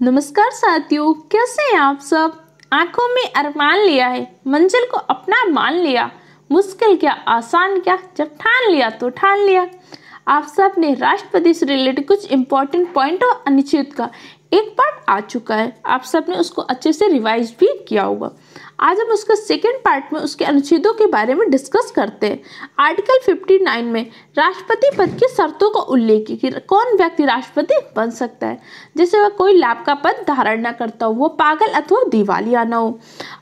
नमस्कार साथियों, कैसे हैं आप सब? आँखों में अरमान लिया है, मंजिल को अपना मान लिया, मुश्किल क्या, आसान क्या, जब ठान लिया तो ठान लिया। आप सबने राष्ट्रपति से रिलेटेड कुछ इंपॉर्टेंट पॉइंट और अनुच्छेद का एक पार्ट आ चुका है। आप सबने उसको अच्छे से रिवाइज भी किया होगा। आज हम उसके सेकेंड पार्ट में उसके अनुच्छेदों के बारे में डिस्कस करते हैं। आर्टिकल 59 में राष्ट्रपति पद की शर्तों का उल्लेख कि कौन व्यक्ति राष्ट्रपति बन सकता है? जैसे वह कोई लाभ का पद धारण न करता हो, वो पागल अथवा दिवालिया न हो।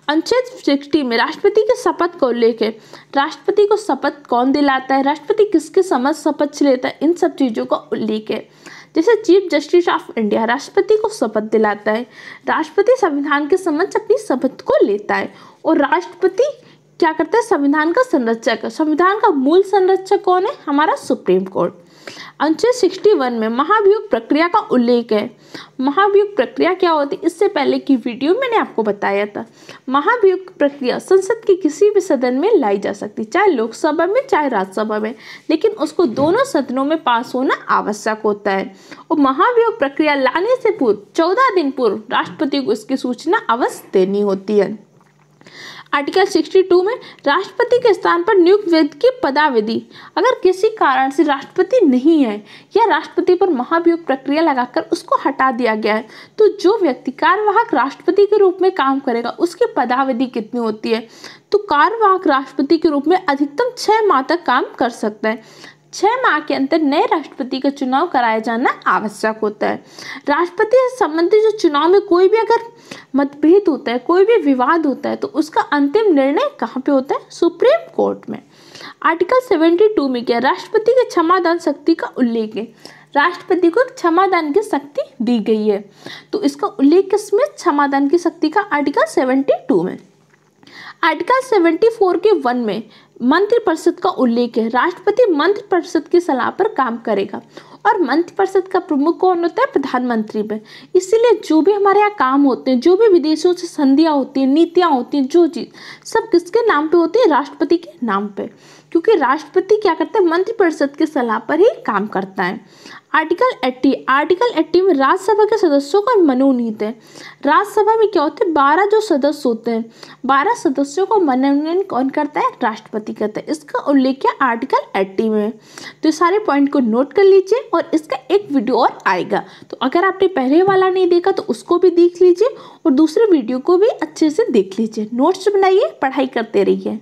अनुच्छेद सिक्सटी में राष्ट्रपति के शपथ का उल्लेख है। राष्ट्रपति को शपथ कौन दिलाता है? राष्ट्रपति किसके समझ शपथ लेता है? इन सब चीज़ों का उल्लेख है। जैसे चीफ जस्टिस ऑफ़ इंडिया राष्ट्रपति को शपथ दिलाता है। राष्ट्रपति संविधान के समक्ष अपनी शपथ को लेता है और राष्ट्रपति क्या करते हैं? संविधान का संरक्षक संविधान का मूल संरक्षक कौन है? हमारा सुप्रीम कोर्ट। अनुच्छेद सिक्सटी वन में महाभियोग प्रक्रिया का उल्लेख है। महाभियोग प्रक्रिया क्या होती है? इससे पहले की वीडियो मैंने आपको बताया था। महाभियोग प्रक्रिया संसद के किसी भी सदन में लाई जा सकती चाहे लोकसभा में, चाहे राज्यसभा में। लेकिन उसको दोनों सदनों में पास होना आवश्यक होता है। और महाभियोग प्रक्रिया लाने से पूर्व, चौदह दिन पूर्व राष्ट्रपति को इसकी सूचना अवश्य देनी होती है। आर्टिकल 62 में राष्ट्रपति के स्थान पर नियुक्त व्यक्ति की पदाविधि। अगर किसी कारण से राष्ट्रपति नहीं है या राष्ट्रपति पर महाभियोग प्रक्रिया लगाकर उसको हटा दिया गया है तो जो व्यक्ति कार्यवाहक राष्ट्रपति के रूप में काम करेगा, उसकी पदाविधि कितनी होती है? तो कार्यवाहक राष्ट्रपति के रूप में अधिकतम छः माह तक काम कर सकता है। छह माह के अंदर नए राष्ट्रपति का चुनाव कराया जाना आवश्यक होता है। राष्ट्रपति से संबंधित जो चुनाव में कोई भी अगर मतभेद होता है, कोई भी विवाद होता है तो उसका अंतिम निर्णय कहाँ पे होता है? सुप्रीम कोर्ट में। आर्टिकल 72 में क्या राष्ट्रपति के क्षमादान शक्ति का उल्लेख है? राष्ट्रपति को क्षमादान की शक्ति दी गई है। तो इसका उल्लेख किसमें क्षमादान की शक्ति का आर्टिकल 72 में। आर्टिकल 74 के वन में मंत्रिपरिषद का उल्लेख है। राष्ट्रपति मंत्रिपरिषद की सलाह पर काम करेगा और मंत्रिपरिषद का प्रमुख कौन होता है? प्रधानमंत्री में। इसीलिए जो भी हमारे यहाँ काम होते हैं, जो भी विदेशों से संधियाँ होती हैं, नीतियाँ होती हैं, जो चीज़, सब किसके नाम पे होती है? राष्ट्रपति के नाम पे। क्योंकि राष्ट्रपति क्या करता है? मंत्रिपरिषद की सलाह पर ही काम करता है। आर्टिकल एट्टी आर्टिकल एट्टी में राज्यसभा के सदस्यों का मनोनीत है। राज्यसभा में क्या होता है? बारह जो सदस्य होते हैं, बारह सदस्यों को मनोनयन कौन करता है? राष्ट्रपति। करता है। इसका उल्लेख है आर्टिकल एट्टी में। तो सारे पॉइंट को नोट कर लीजिए और इसका एक वीडियो और आएगा। तो अगर आपने पहले वाला नहीं देखा तो उसको भी देख लीजिए और दूसरे वीडियो को भी अच्छे से देख लीजिए। नोट्स बनाइए, पढ़ाई करते रहिए।